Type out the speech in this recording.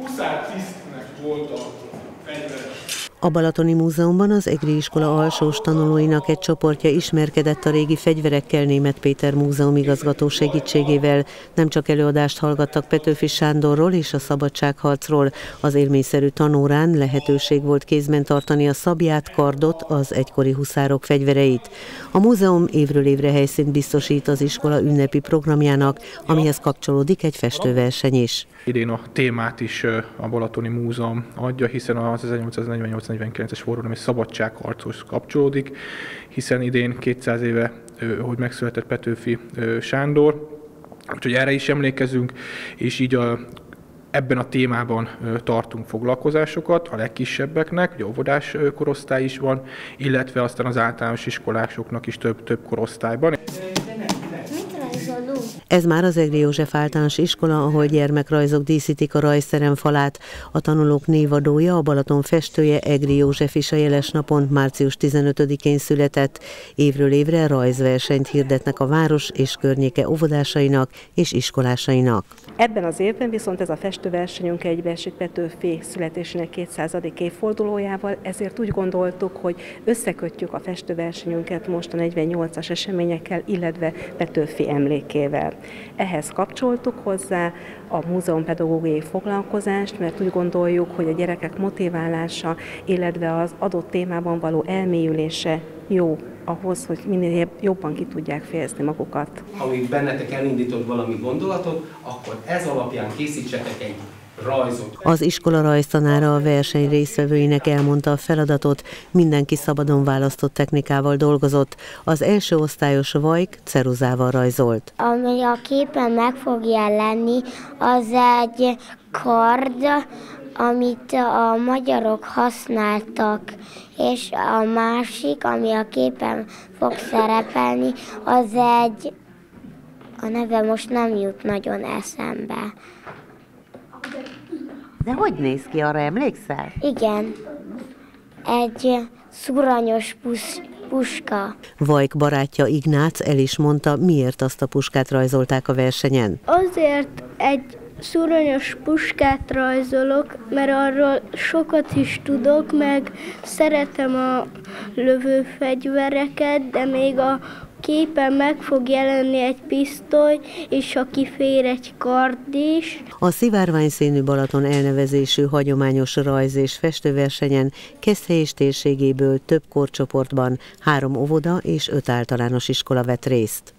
Huszár tisztnek volt a fegyveres. A Balatoni Múzeumban az Egri iskola alsós tanulóinak egy csoportja ismerkedett a régi fegyverekkel német Péter múzeum igazgató segítségével. Nem csak előadást hallgattak Petőfi Sándorról és a szabadságharcról. Az élményszerű tanórán lehetőség volt kézben tartani a szabját, kardot, az egykori huszárok fegyvereit. A múzeum évről évre helyszínt biztosít az iskola ünnepi programjának, amihez kapcsolódik egy festőverseny is. Idén a témát is a Balatoni Múzeum adja, hiszen az 1848-49-es forradalom és szabadságharchoz kapcsolódik, hiszen idén 200 éve, hogy megszületett Petőfi Sándor, úgyhogy erre is emlékezünk, és így a Ebben a témában tartunk foglalkozásokat a legkisebbeknek, ugye óvodás korosztály is van, illetve aztán az általános iskolásoknak is több, több korosztályban. Ez már az Egri József általános iskola, ahol gyermekrajzok díszítik a rajzterem falát. A tanulók névadója, a Balaton festője Egri József is a jeles napon március 15-én született. Évről évre rajzversenyt hirdetnek a város és környéke óvodásainak és iskolásainak. Ebben az évben viszont ez a festőversenyünk egybeesik Petőfi születésének 200. évfordulójával, ezért úgy gondoltuk, hogy összekötjük a festőversenyünket most a 48-as eseményekkel, illetve Petőfi emlékével. Ehhez kapcsoltuk hozzá a múzeumpedagógiai foglalkozást, mert úgy gondoljuk, hogy a gyerekek motiválása, illetve az adott témában való elmélyülése jó ahhoz, hogy minél jobban ki tudják fejezni magukat. Amíg bennetek elindított valami gondolatot, akkor ez alapján készítsetek egy rajzot. Az iskola rajztanára a verseny résztvevőinek elmondta a feladatot, mindenki szabadon választott technikával dolgozott. Az első osztályos Vajk ceruzával rajzolt. Ami a képen meg fog jelenni, az egy kard, amit a magyarok használtak, és a másik, ami a képen fog szerepelni, az egy, a neve most nem jut nagyon eszembe. De hogy néz ki, arra emlékszel? Igen, egy szuranyos pus, puska. Vajk barátja Ignác el is mondta, miért azt a puskát rajzolták a versenyen. Azért egy szuronyos puskát rajzolok, mert arról sokat is tudok, meg szeretem a lövőfegyvereket, de még a képen meg fog jelenni egy pisztoly, és aki fér egy kard is. A szivárványszínű Balaton elnevezésű hagyományos rajz és festőversenyen Keszthely és térségéből több korcsoportban három óvoda és öt általános iskola vett részt.